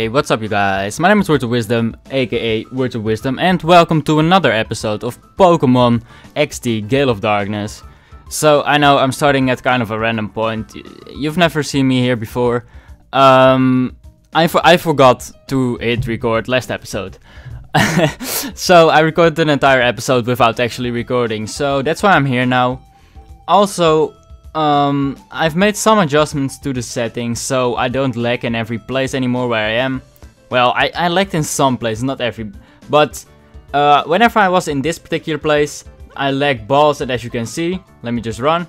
Hey, what's up you guys? My name is Words of Wisdom, aka Words of Wisdom, and welcome to another episode of Pokemon XD Gale of Darkness. So, I know I'm starting at kind of a random point. You've never seen me here before. Um, I, for I forgot to hit record last episode. so, I recorded an entire episode without actually recording, so that's why I'm here now. Also, um, I've made some adjustments to the settings, so I don't lag in every place anymore where I am. Well, I, I lagged in some places, not every... But, uh, whenever I was in this particular place, I lagged balls, and as you can see, let me just run.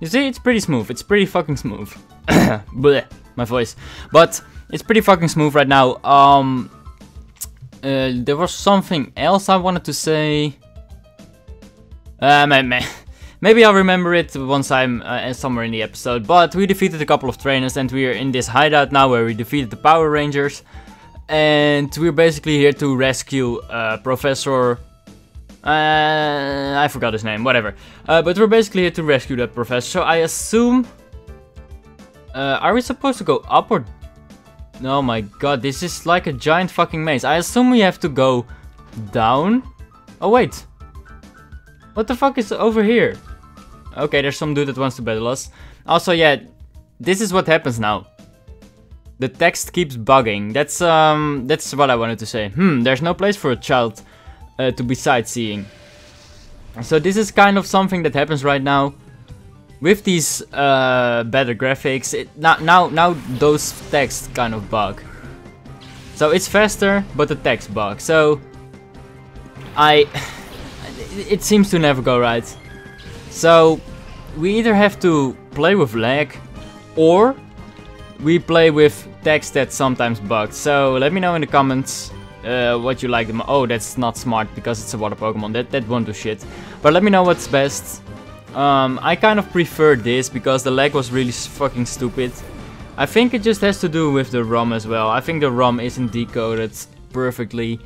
You see, it's pretty smooth, it's pretty fucking smooth. Blech, my voice. But, it's pretty fucking smooth right now. Um, uh, there was something else I wanted to say... Uh, man, man. Maybe I'll remember it once I'm uh, somewhere in the episode, but we defeated a couple of trainers and we are in this hideout now where we defeated the Power Rangers. And we're basically here to rescue uh, Professor... Uh, I forgot his name, whatever. Uh, but we're basically here to rescue that professor, so I assume... Uh, are we supposed to go up or... Oh my god, this is like a giant fucking maze. I assume we have to go down? Oh wait. What the fuck is over here? Okay, there's some dude that wants to battle us. Also, yeah, this is what happens now. The text keeps bugging. That's um, that's what I wanted to say. Hmm, there's no place for a child uh, to be sightseeing. So this is kind of something that happens right now. With these uh, better graphics, it, now, now, now those texts kind of bug. So it's faster, but the text bug. So I, it seems to never go right. So we either have to play with lag or we play with text that sometimes bugs. So let me know in the comments uh, what you like. Oh, that's not smart because it's a water Pokemon. That, that won't do shit. But let me know what's best. Um, I kind of prefer this because the lag was really fucking stupid. I think it just has to do with the ROM as well. I think the ROM isn't decoded perfectly.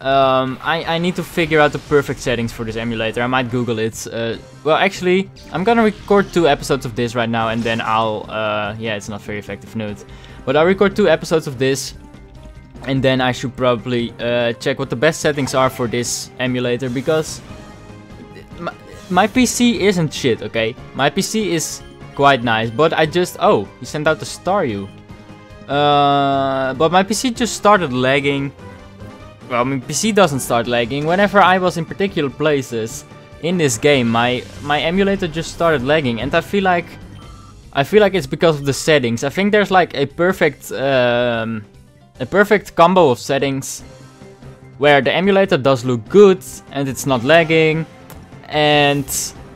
Um, I, I need to figure out the perfect settings for this emulator. I might Google it. Uh, well, actually, I'm gonna record two episodes of this right now and then I'll... Uh, yeah, it's not very effective, note. But I'll record two episodes of this and then I should probably uh, check what the best settings are for this emulator because my, PC isn't shit, okay? My PC is quite nice, but I just... Oh, he sent out the Staryu. Uh, but my PC just started lagging well, I mean, PC doesn't start lagging. Whenever I was in particular places in this game, my my emulator just started lagging, and I feel like I feel like it's because of the settings. I think there's like a perfect um, a perfect combo of settings where the emulator does look good and it's not lagging, and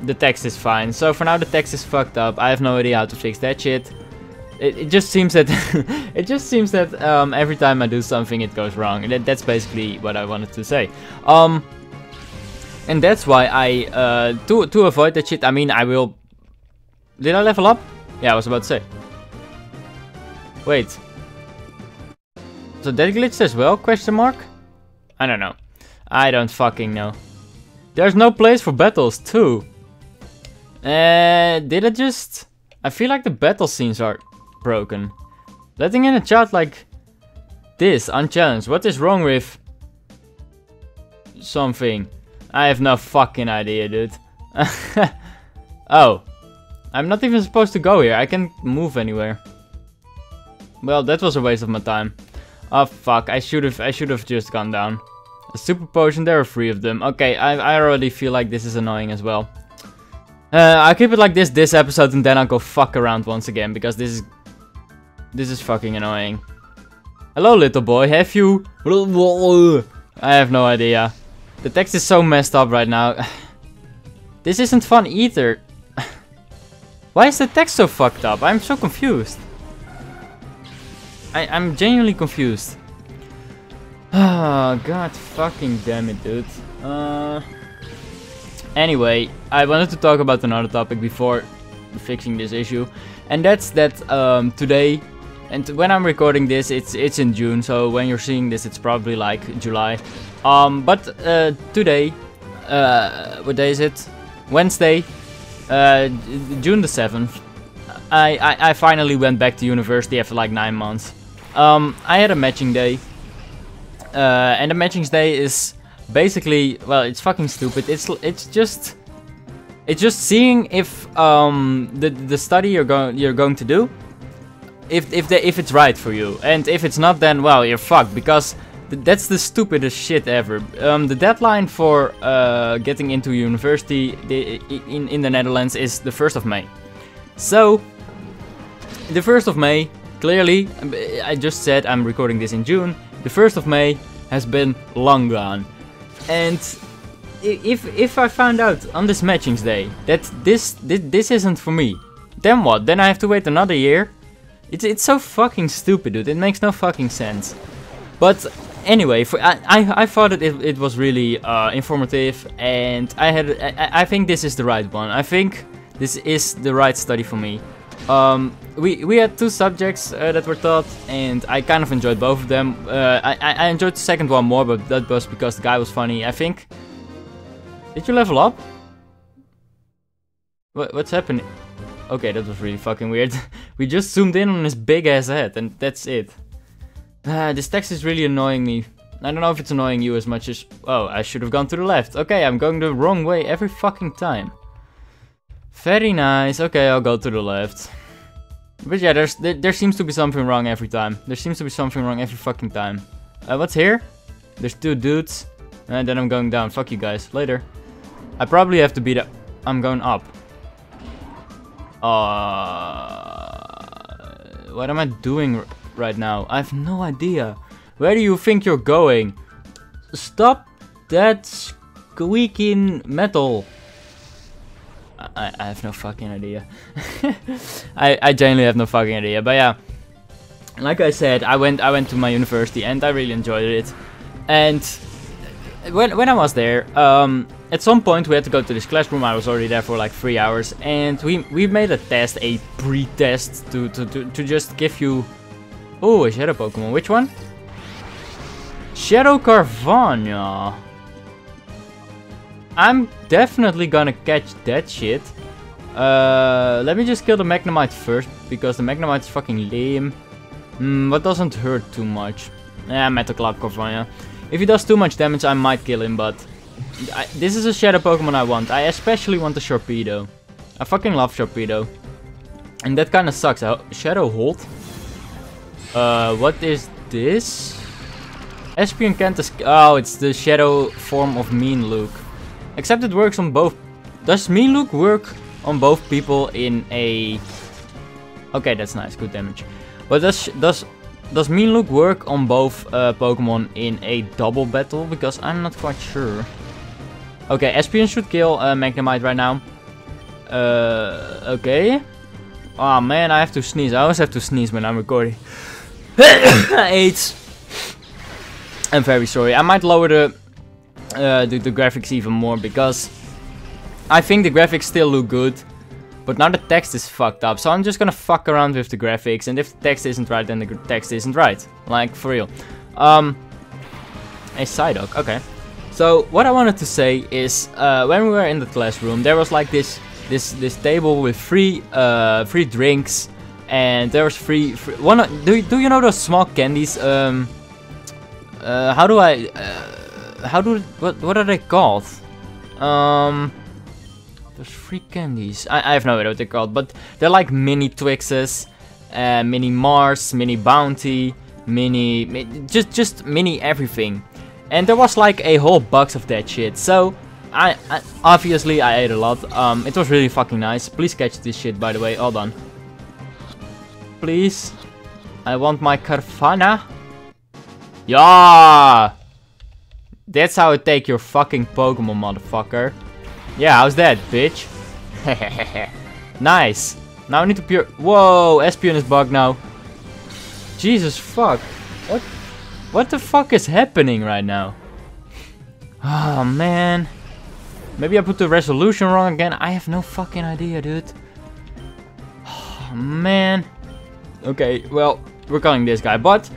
the text is fine. So for now, the text is fucked up. I have no idea how to fix that shit it, it just seems that it just seems that um, every time I do something it goes wrong. And that, that's basically what I wanted to say. Um and that's why I uh, to to avoid that shit I mean I will did I level up? Yeah I was about to say. Wait. So that glitched as well? Question mark? I don't know. I don't fucking know. There's no place for battles too. Uh, did I just I feel like the battle scenes are broken. Letting in a chat like this, unchallenged. What is wrong with something? I have no fucking idea, dude. oh. I'm not even supposed to go here. I can't move anywhere. Well, that was a waste of my time. Oh fuck, I should have I should have just gone down. A super potion, there are three of them. Okay, I, I already feel like this is annoying as well. Uh, I'll keep it like this this episode and then I'll go fuck around once again because this is this is fucking annoying. Hello, little boy. Have you... I have no idea. The text is so messed up right now. this isn't fun either. Why is the text so fucked up? I'm so confused. I, I'm genuinely confused. Oh, god fucking damn it, dude. Uh, anyway, I wanted to talk about another topic before fixing this issue. And that's that um, today and when I'm recording this, it's it's in June, so when you're seeing this, it's probably like July. Um, but uh, today, uh, what day is it? Wednesday, uh, June the 7th. I, I, I finally went back to university after like nine months. Um, I had a matching day. Uh, and the matching day is basically, well, it's fucking stupid. It's it's just it's just seeing if um, the the study you're going you're going to do, if if if it's right for you, and if it's not, then well, you're fucked because th that's the stupidest shit ever. Um, the deadline for uh, getting into university in in the Netherlands is the first of May. So the first of May, clearly, I just said I'm recording this in June. The first of May has been long gone, and if if I found out on this matchings day that this, this this isn't for me, then what? Then I have to wait another year. It's it's so fucking stupid, dude. It makes no fucking sense. But anyway, for, I, I, I thought that it, it was really uh, informative, and I had I, I think this is the right one. I think this is the right study for me. Um, we we had two subjects uh, that were taught, and I kind of enjoyed both of them. Uh, I I enjoyed the second one more, but that was because the guy was funny. I think did you level up? What, what's happening? Okay, that was really fucking weird. we just zoomed in on his big ass head and that's it. Uh, this text is really annoying me. I don't know if it's annoying you as much as... Oh, I should have gone to the left. Okay, I'm going the wrong way every fucking time. Very nice. Okay, I'll go to the left. But yeah, there's there, there seems to be something wrong every time. There seems to be something wrong every fucking time. Uh, what's here? There's two dudes. And then I'm going down. Fuck you guys. Later. I probably have to beat up. I'm going up. Uh, what am I doing right now? I have no idea. Where do you think you're going? Stop that squeaking metal. I, I have no fucking idea. I, I genuinely have no fucking idea. But yeah, like I said, I went I went to my university and I really enjoyed it. And when, when I was there, um, at some point we had to go to this classroom, I was already there for like 3 hours, and we, we made a test, a pre-test, to, to, to, to just give you... Oh, a Shadow Pokemon, which one? Shadow Carvanha. I'm definitely gonna catch that shit. Uh, let me just kill the Magnemite first, because the Magnemite is fucking lame. Hmm, but doesn't hurt too much. Yeah, Metal Carvanha. If he does too much damage, I might kill him, but... I, this is a Shadow Pokemon I want. I especially want the Sharpedo. I fucking love Sharpedo. And that kinda sucks. Shadow Hold? Uh, what is this? Espeon Cantus... Oh, it's the Shadow form of Mean Except it works on both... Does Mean work on both people in a... Okay, that's nice. Good damage. But does, does does Mean Look work on both uh, Pokemon in a double battle? Because I'm not quite sure. Okay, Espeon should kill uh, Magnemite right now. Uh, okay. Oh man, I have to sneeze. I always have to sneeze when I'm recording. Eight. I'm very sorry. I might lower the, uh, the, the graphics even more because I think the graphics still look good. But now the text is fucked up, so I'm just gonna fuck around with the graphics, and if the text isn't right, then the text isn't right. Like, for real. Um, a Psyduck, okay. So, what I wanted to say is, uh, when we were in the classroom, there was like this this this table with free uh, free drinks, and there was free, free one. Do do you know those small candies? Um, uh, how do I? Uh, how do what what are they called? Um. There's free candies. I, I have no idea what they're called, but they're like mini Twixes, uh, mini Mars, mini Bounty, mini, mi just just mini everything. And there was like a whole box of that shit. So I, I obviously I ate a lot. Um, it was really fucking nice. Please catch this shit, by the way. Hold on. Please. I want my Carvanha. Yeah. That's how I take your fucking Pokemon, motherfucker. Yeah, how's that, bitch? nice. Now I need to pure- Whoa, Espeon is bugged now. Jesus fuck. What? The fuck is happening right now? Oh, man. Maybe I put the resolution wrong again. I have no fucking idea, dude. Oh, man. Okay, well, we're calling this guy. But,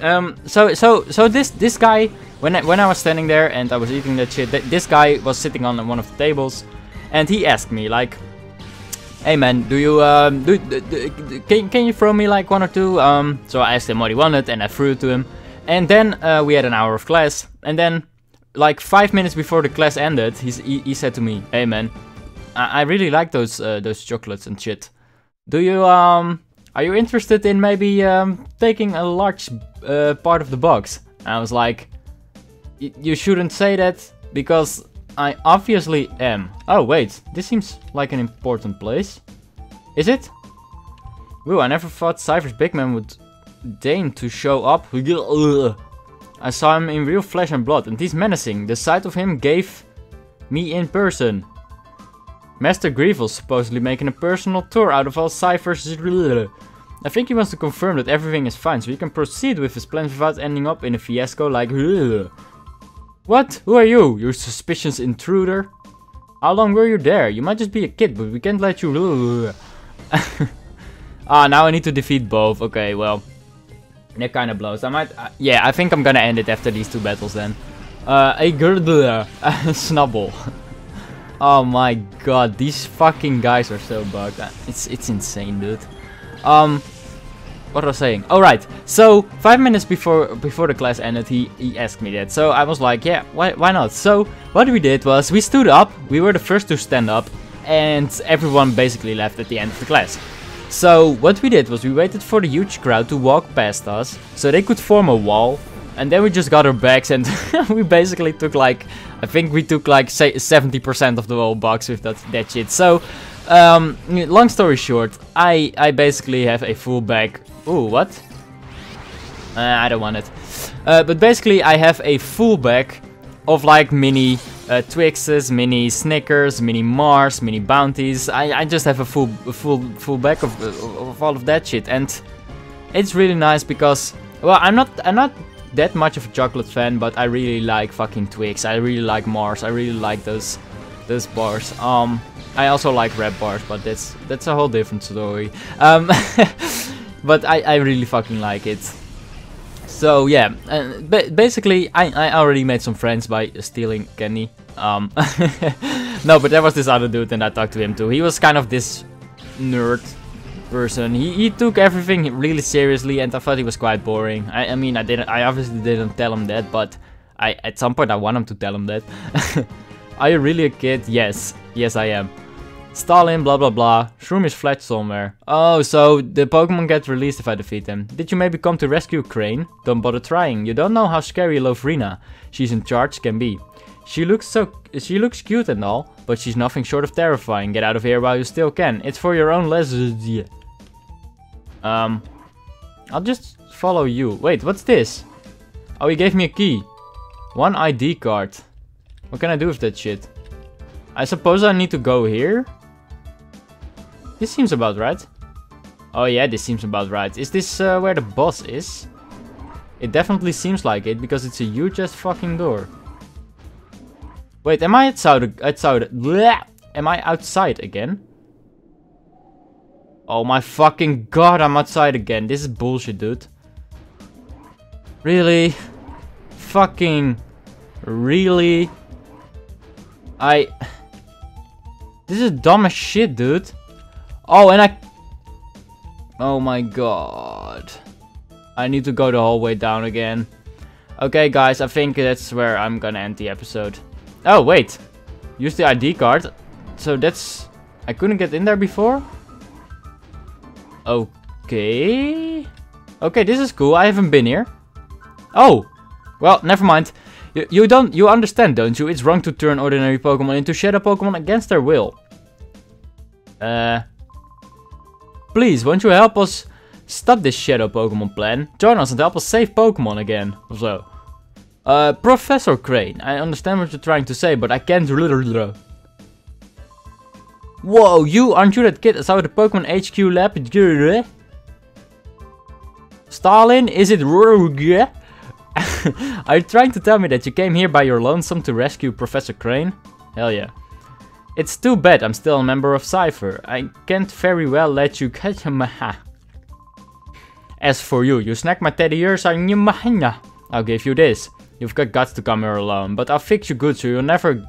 um, so, so, so this, this guy when I, when I was standing there and I was eating that shit, th this guy was sitting on one of the tables and he asked me like, hey man, do you um, do, do, do, can can you throw me like one or two? Um, so I asked him what he wanted, and I threw it to him. And then uh, we had an hour of class, and then like five minutes before the class ended, he he said to me, "Hey man, I, I really like those uh, those chocolates and shit. Do you um are you interested in maybe um taking a large uh, part of the box?" And I was like, "You shouldn't say that because I obviously am. Oh wait, this seems like an important place. Is it? Woo, I never thought Cipher's big man would deign to show up. I saw him in real flesh and blood, and he's menacing. The sight of him gave me in person. Master Greevil's supposedly making a personal tour out of all Cipher's... I think he wants to confirm that everything is fine, so he can proceed with his plans without ending up in a fiasco like... What? Who are you? You suspicious intruder? How long were you there? You might just be a kid, but we can't let you... ah, now I need to defeat both. Okay, well... That kind of blows. I might... Uh, yeah, I think I'm gonna end it after these two battles then. Uh, a girdler. Snubbull. oh my god, these fucking guys are so bugged. Uh, it's, it's insane, dude. Um... What was I saying? Oh right, so five minutes before before the class ended, he, he asked me that. So I was like, yeah, why, why not? So what we did was we stood up, we were the first to stand up, and everyone basically left at the end of the class. So what we did was we waited for the huge crowd to walk past us so they could form a wall and then we just got our bags and we basically took like I think we took like say 70% of the whole box with that that shit. So um, long story short, I I basically have a full bag. Ooh, what? Uh, I don't want it. Uh, but basically I have a full bag of like mini uh, Twixes, mini Snickers, mini Mars, mini Bounties. I, I just have a full full full bag of, of all of that shit, and it's really nice because well, I'm not I'm not that much of a chocolate fan, but I really like fucking Twix. I really like Mars. I really like those those bars. Um, I also like red bars, but that's that's a whole different story. Um, but I I really fucking like it. So yeah, uh, ba basically I, I already made some friends by stealing candy. Um, no, but there was this other dude and I talked to him too. He was kind of this nerd person. He, he took everything really seriously and I thought he was quite boring. I, I mean, I didn't. I obviously didn't tell him that, but I at some point I want him to tell him that. Are you really a kid? Yes. Yes, I am. Stalin, blah blah blah. Shroom is flat somewhere. Oh, so the Pokemon get released if I defeat them. Did you maybe come to rescue Crane? Don't bother trying. You don't know how scary Lovrina. She's in charge can be. She looks so she looks cute and all, but she's nothing short of terrifying. Get out of here while you still can. It's for your own leisure. Um I'll just follow you. Wait, what's this? Oh, he gave me a key. One ID card. What can I do with that shit? I suppose I need to go here? This seems about right. Oh yeah, this seems about right. Is this uh, where the boss is? It definitely seems like it, because it's a huge ass fucking door. Wait, am I outside? outside bleh, am I outside again? Oh my fucking god, I'm outside again. This is bullshit, dude. Really? Fucking... Really? I... This is dumb as shit, dude. Oh, and I... Oh my god. I need to go the whole way down again. Okay, guys, I think that's where I'm gonna end the episode. Oh, wait. Use the ID card. So that's... I couldn't get in there before? Okay... Okay, this is cool. I haven't been here. Oh! Well, never mind. You, you don't... You understand, don't you? It's wrong to turn ordinary Pokemon into Shadow Pokemon against their will. Uh... Please, won't you help us stop this Shadow Pokemon plan? Join us and help us save Pokemon again. Or so. Uh, Professor Crane, I understand what you're trying to say, but I can't... Whoa, you, aren't you that kid outside the Pokemon HQ lab? Stalin, is it Are you trying to tell me that you came here by your lonesome to rescue Professor Crane? Hell yeah. It's too bad I'm still a member of Cipher. I can't very well let you catch him. As for you, you snack my teddy ears on your I'll give you this. You've got guts to come here alone, but I'll fix you good so you'll never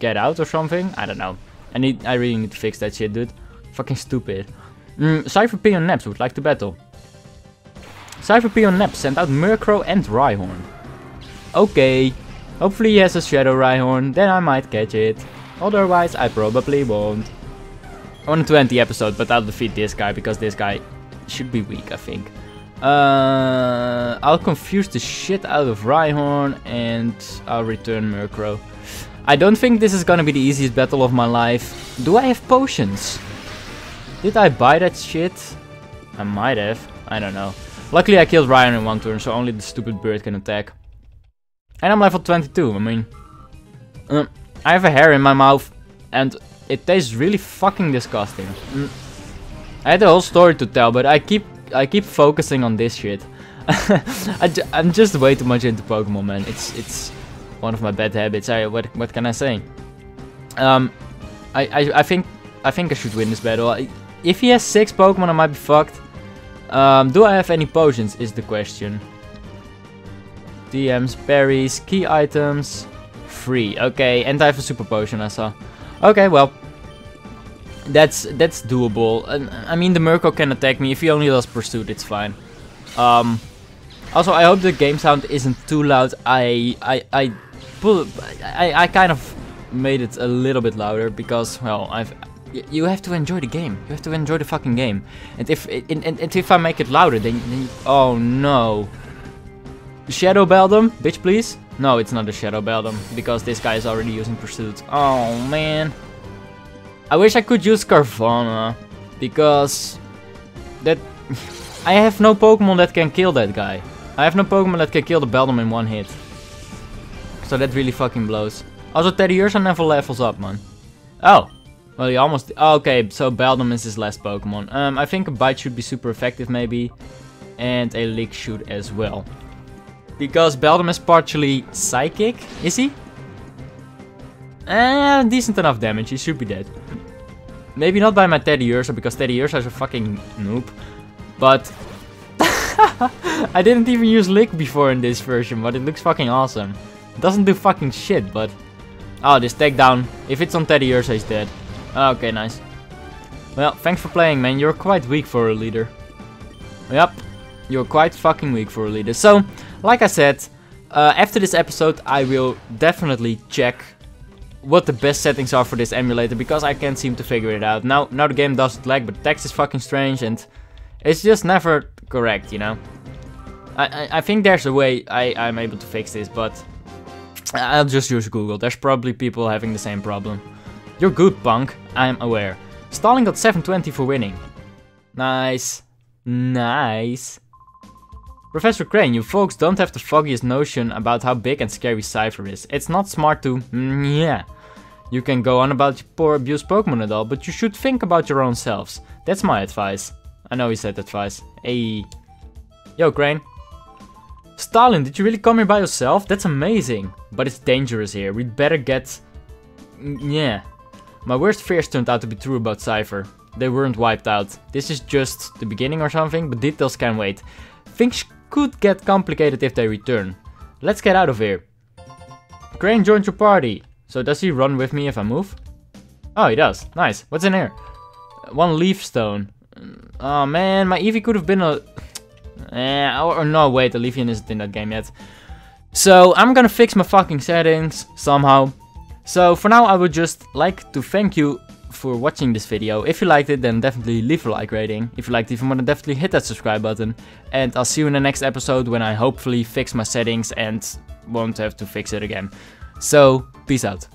get out or something. I don't know. I need, I really need to fix that shit, dude. Fucking stupid. Mm, Cipher Peon Naps would like to battle. Cipher Peon Naps sent out Murkrow and Rhyhorn. Okay. Hopefully he has a Shadow Rhyhorn, then I might catch it. Otherwise I probably won't. I wanted to end the episode, but I'll defeat this guy because this guy should be weak, I think. Uh, I'll confuse the shit out of Rhyhorn and I'll return Murkrow. I don't think this is gonna be the easiest battle of my life. Do I have potions? Did I buy that shit? I might have. I don't know. Luckily I killed Ryan in one turn, so only the stupid bird can attack. And I'm level 22, I mean... Uh, I have a hair in my mouth, and it tastes really fucking disgusting. Mm. I had a whole story to tell, but I keep I keep focusing on this shit. I am just way too much into Pokemon, man. It's it's one of my bad habits. I what what can I say? Um, I I, I think I think I should win this battle. If he has six Pokemon, I might be fucked. Um, do I have any potions? Is the question. TMs, berries, key items, free. Okay, and I have a super potion. I saw. Okay, well, that's that's doable. I mean, the Murkrow can attack me if he only does pursuit. It's fine. Um, also, I hope the game sound isn't too loud. I I I pull I I kind of made it a little bit louder because well I've you have to enjoy the game. You have to enjoy the fucking game. And if and, and, and if I make it louder, then, then oh no. Shadow Beldum, bitch, please. No, it's not a Shadow Beldum because this guy is already using Pursuit. Oh man. I wish I could use Carvanha because that I have no Pokemon that can kill that guy. I have no Pokemon that can kill the Beldum in one hit. So that really fucking blows. Also, Teddiursa never levels up, man. Oh. Well, he almost... Oh, okay, so Beldum is his last Pokemon. Um, I think a Bite should be super effective, maybe. And a Lick should as well. Because Beldum is partially Psychic, is he? Eh, decent enough damage, he should be dead. Maybe not by my Teddiursa, because Teddiursa is a fucking noob. But... I didn't even use Lick before in this version, but it looks fucking awesome. It doesn't do fucking shit, but... Oh, this takedown. If it's on Teddiursa, he's dead. Okay, nice. Well, thanks for playing, man. You're quite weak for a leader. Yep. You're quite fucking weak for a leader. So, like I said, uh, after this episode, I will definitely check what the best settings are for this emulator because I can't seem to figure it out. Now, now the game doesn't lag, but text is fucking strange and it's just never correct, you know. I, I, I think there's a way I, I'm able to fix this, but I'll just use Google. There's probably people having the same problem. You're good, punk. I'm aware. Stalin got 720 for winning. Nice. Nice. Professor Crane, you folks don't have the foggiest notion about how big and scary Cipher is. It's not smart to... Mm, yeah. You can go on about your poor abused Pokemon and all, but you should think about your own selves. That's my advice. I know he said advice. Hey. Yo, Crane. Stalin, did you really come here by yourself? That's amazing. But it's dangerous here. We'd better get... Yeah. My worst fears turned out to be true about Cipher. They weren't wiped out. This is just the beginning or something, but details can wait. Things could get complicated if they return. Let's get out of here. Crane joined your party. So does he run with me if I move? Oh, he does. Nice. What's in here? One leaf stone. Oh man, my Eevee could have been a... Eh, or, no, wait, the Leafeon isn't in that game yet. So I'm gonna fix my fucking settings somehow. So for now I would just like to thank you for watching this video. If you liked it then definitely leave a like rating. If you liked it even more then definitely hit that subscribe button. And I'll see you in the next episode when I hopefully fix my settings and won't have to fix it again. So peace out.